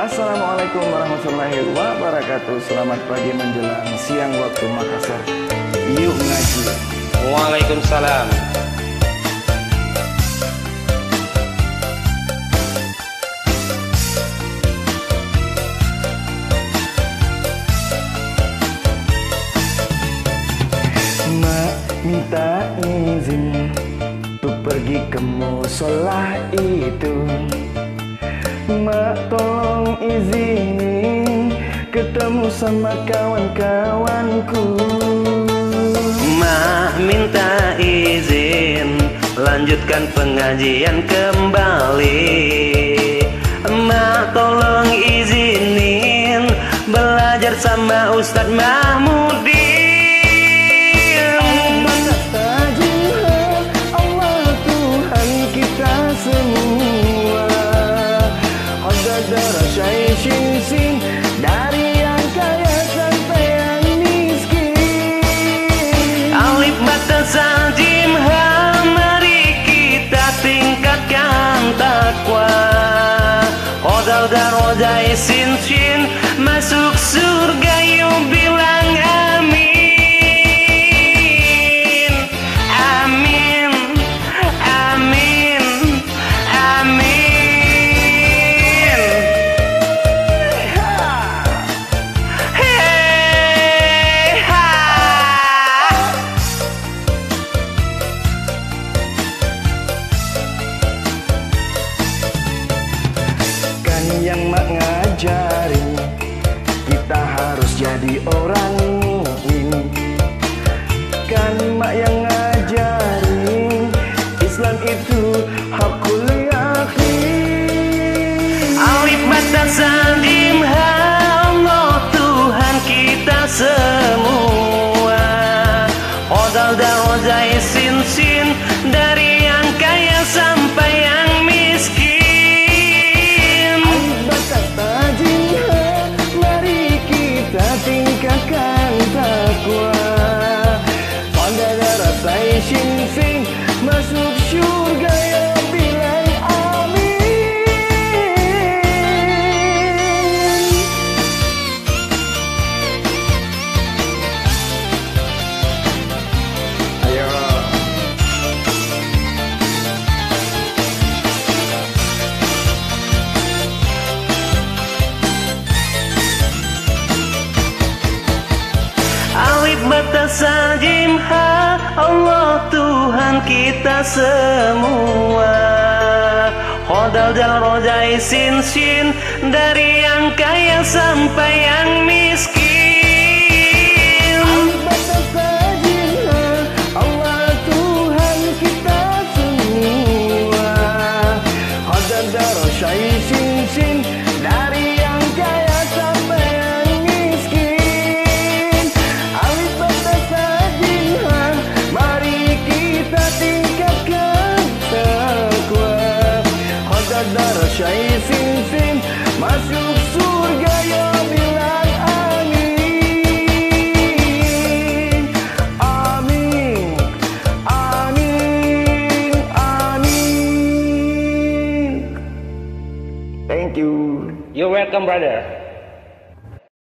Assalamualaikum warahmatullahi wabarakatuh. Selamat pagi menjelang siang waktu Makassar. Yuk ngaji. Waalaikumsalam. Mak minta izin Untuk pergi ke musola itu Ketemu sama kawan-kawanku. Mah minta izin Lanjutkan pengajian kembali. Mah tolong izinin Belajar sama Ustadz Mahmudin Masuk surga yuk bilang amin. Amin Amin Amin. Hey ha. Kan yang mak jadi orang Alif batas sajim ha Allah Tuhan kita semua. Hodal dan rojai sin sin Dari yang kaya sampai yang miskin. Batas tajihah Allah Qadar darah syai shin shin Masuk surga ya bilang amin. Amin Amin Amin. Thank you. You're welcome brother